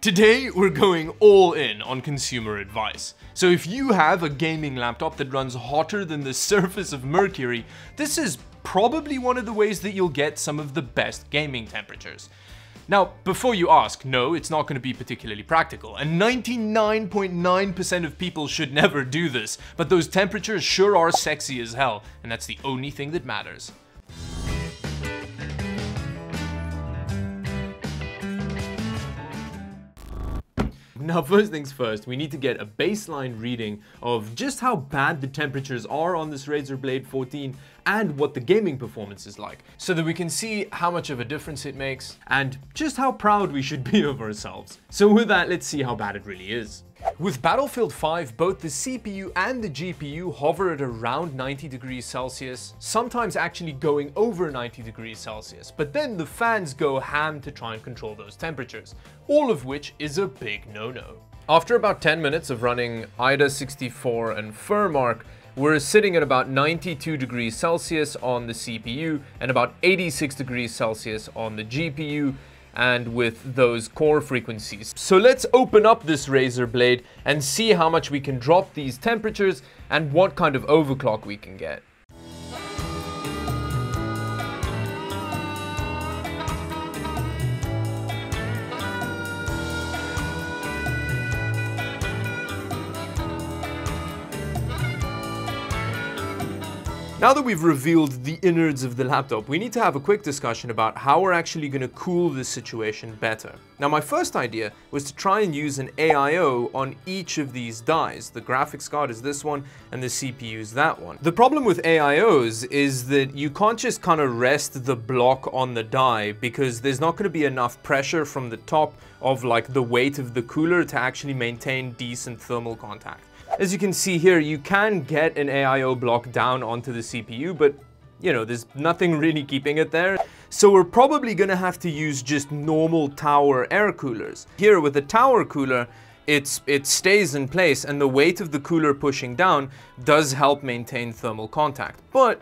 Today, we're going all in on consumer advice. So if you have a gaming laptop that runs hotter than the surface of Mercury, this is probably one of the ways that you'll get some of the best gaming temperatures. Now, before you ask, no, it's not going to be particularly practical, and 99.9% of people should never do this, but those temperatures sure are sexy as hell, and that's the only thing that matters. Now, first things first, we need to get a baseline reading of just how bad the temperatures are on this Razer Blade 14 and what the gaming performance is like, so that we can see how much of a difference it makes and just how proud we should be of ourselves. So with that, let's see how bad it really is. With Battlefield 5, both the CPU and the GPU hover at around 90 degrees Celsius, sometimes actually going over 90 degrees Celsius, but then the fans go ham to try and control those temperatures, all of which is a big no-no. After about 10 minutes of running AIDA 64 and Furmark, we're sitting at about 92 degrees Celsius on the CPU and about 86 degrees Celsius on the GPU, and with those core frequencies. So let's open up this Razer Blade and see how much we can drop these temperatures and what kind of overclock we can get. Now that we've revealed the innards of the laptop, we need to have a quick discussion about how we're actually going to cool this situation better. Now my first idea was to try and use an AIO on each of these dies. The graphics card is this one and the CPU is that one. The problem with AIOs is that you can't just kind of rest the block on the die because there's not going to be enough pressure from the top of like the weight of the cooler to actually maintain decent thermal contact. As you can see here, you can get an AIO block down onto the CPU, but you know, there's nothing really keeping it there. So we're probably gonna have to use just normal tower air coolers. Here with the tower cooler, it's, it stays in place and the weight of the cooler pushing down does help maintain thermal contact. But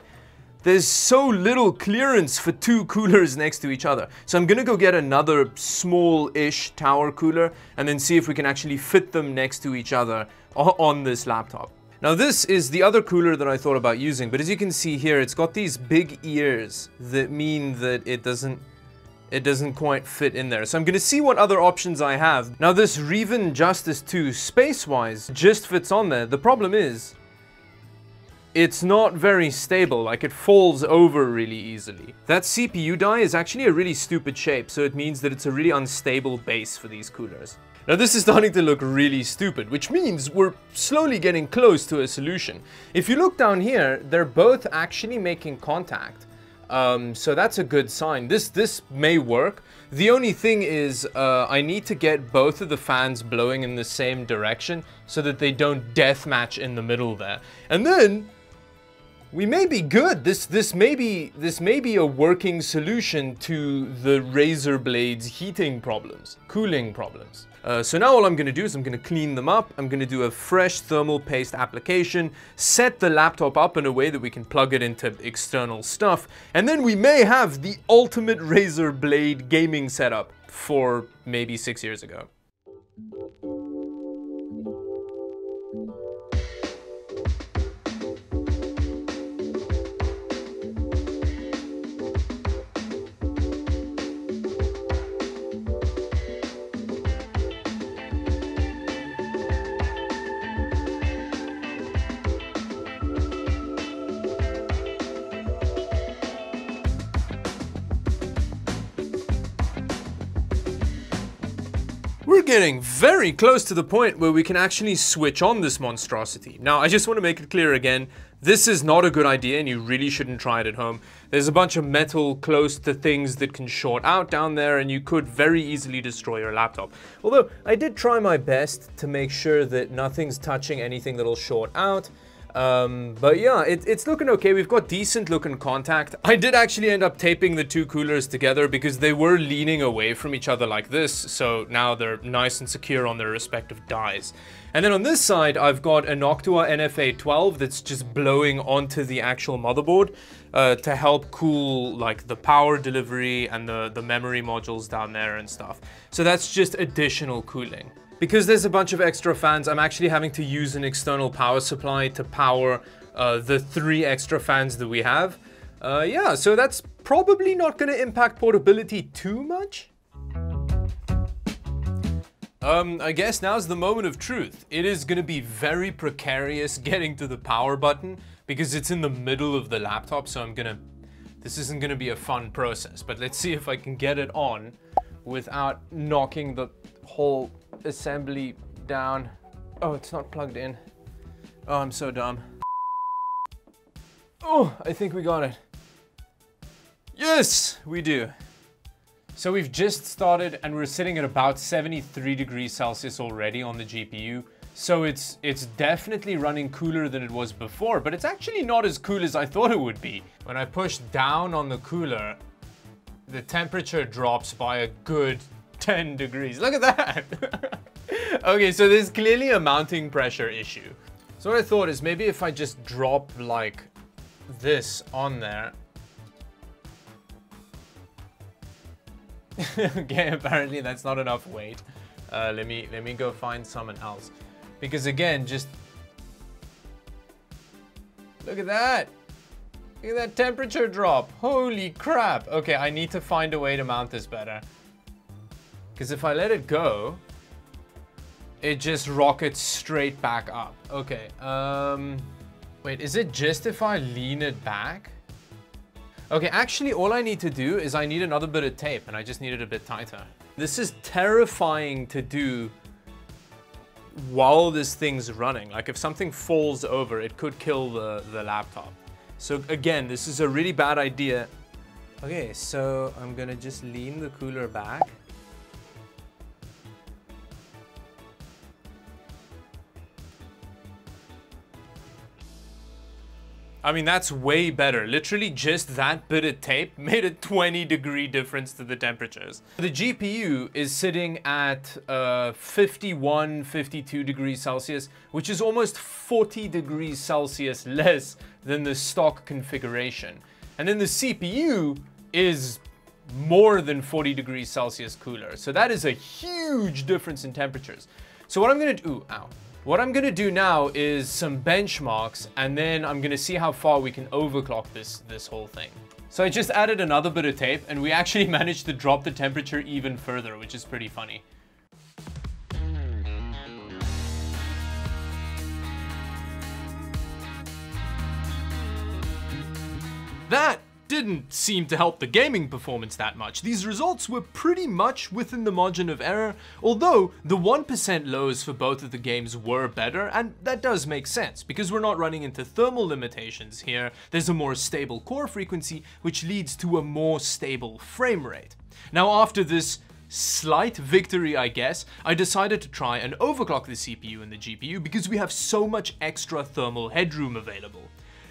there's so little clearance for two coolers next to each other. So I'm gonna go get another small-ish tower cooler and then see if we can actually fit them next to each other on this laptop. Now this is the other cooler that I thought about using, but as you can see here, it's got these big ears that mean that it doesn't it doesn't quite fit in there. So I'm gonna see what other options I have. Now this Reeven Justice 2 space-wise just fits on there. The problem is, it's not very stable, like it falls over really easily. That CPU die is actually a really stupid shape, so it means that it's a really unstable base for these coolers. Now this is starting to look really stupid, which means we're slowly getting close to a solution. If you look down here, they're both actually making contact. Um, so that's a good sign. This this may work. The only thing is uh, I need to get both of the fans blowing in the same direction so that they don't death match in the middle there. And then we may be good. This this may be this may be a working solution to the Razer Blades heating problems, cooling problems. Uh, so now all I'm going to do is I'm going to clean them up. I'm going to do a fresh thermal paste application, set the laptop up in a way that we can plug it into external stuff, and then we may have the ultimate Razer Blade gaming setup for maybe six years ago. Getting very close to the point where we can actually switch on this monstrosity. Now, I just want to make it clear again, this is not a good idea and you really shouldn't try it at home. There's a bunch of metal close to things that can short out down there and you could very easily destroy your laptop. Although, I did try my best to make sure that nothing's touching anything that'll short out. Um, but yeah, it, it's looking okay. We've got decent looking contact. I did actually end up taping the two coolers together because they were leaning away from each other like this. So now they're nice and secure on their respective dies. And then on this side, I've got a Noctua NF-A12 that's just blowing onto the actual motherboard uh, to help cool like the power delivery and the, the memory modules down there and stuff. So that's just additional cooling. Because there's a bunch of extra fans, I'm actually having to use an external power supply to power uh, the three extra fans that we have. Uh, yeah, so that's probably not going to impact portability too much. Um, I guess now's the moment of truth. It is going to be very precarious getting to the power button because it's in the middle of the laptop, so I'm going to... This isn't going to be a fun process, but let's see if I can get it on without knocking the whole assembly down. Oh, it's not plugged in. Oh, I'm so dumb. Oh, I think we got it. Yes, we do. So we've just started and we're sitting at about 73 degrees Celsius already on the GPU. So it's it's definitely running cooler than it was before, but it's actually not as cool as I thought it would be. When I push down on the cooler, the temperature drops by a good 10 degrees. Look at that. okay, so there's clearly a mounting pressure issue. So what I thought is maybe if I just drop like this on there. okay, apparently that's not enough weight. Uh, let me let me go find someone else. Because again, just look at that. Look at that temperature drop. Holy crap. Okay, I need to find a way to mount this better. Because if I let it go, it just rockets straight back up. Okay, um, wait, is it just if I lean it back? Okay, actually all I need to do is I need another bit of tape and I just need it a bit tighter. This is terrifying to do while this thing's running. Like if something falls over, it could kill the, the laptop. So again, this is a really bad idea. Okay, so I'm gonna just lean the cooler back. I mean, that's way better. Literally just that bit of tape made a 20 degree difference to the temperatures. The GPU is sitting at uh, 51, 52 degrees Celsius, which is almost 40 degrees Celsius less than the stock configuration. And then the CPU is more than 40 degrees Celsius cooler. So that is a huge difference in temperatures. So what I'm gonna do, ow. What I'm gonna do now is some benchmarks and then I'm gonna see how far we can overclock this, this whole thing. So I just added another bit of tape and we actually managed to drop the temperature even further, which is pretty funny. That didn't seem to help the gaming performance that much. These results were pretty much within the margin of error, although the 1% lows for both of the games were better, and that does make sense, because we're not running into thermal limitations here, there's a more stable core frequency, which leads to a more stable frame rate. Now after this slight victory, I guess, I decided to try and overclock the CPU and the GPU because we have so much extra thermal headroom available.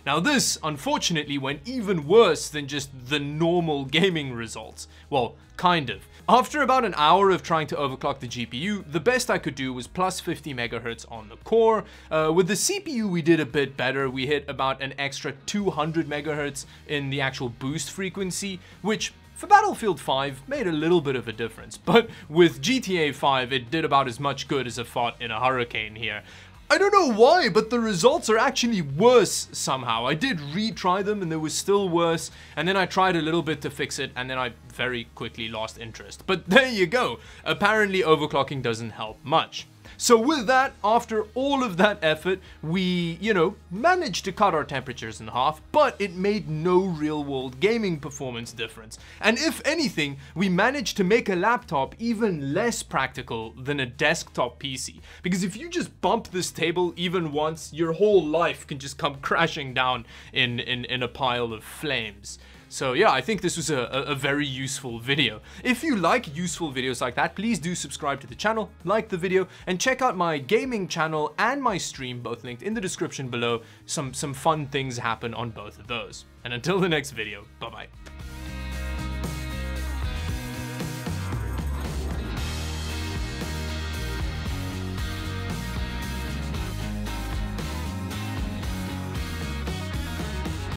Now this, unfortunately, went even worse than just the normal gaming results. Well, kind of. After about an hour of trying to overclock the GPU, the best I could do was plus 50 MHz on the core. Uh, with the CPU we did a bit better, we hit about an extra 200 MHz in the actual boost frequency, which for Battlefield 5 made a little bit of a difference, but with GTA 5 it did about as much good as a fought in a hurricane here. I don't know why, but the results are actually worse somehow. I did retry them and they were still worse, and then I tried a little bit to fix it, and then I very quickly lost interest. But there you go. Apparently overclocking doesn't help much. So with that, after all of that effort, we, you know, managed to cut our temperatures in half, but it made no real world gaming performance difference. And if anything, we managed to make a laptop even less practical than a desktop PC. Because if you just bump this table even once, your whole life can just come crashing down in, in, in a pile of flames. So yeah, I think this was a, a, very useful video. If you like useful videos like that, please do subscribe to the channel, like the video, and check out my gaming channel and my stream, both linked in the description below. Some, some fun things happen on both of those. And until the next video, bye bye.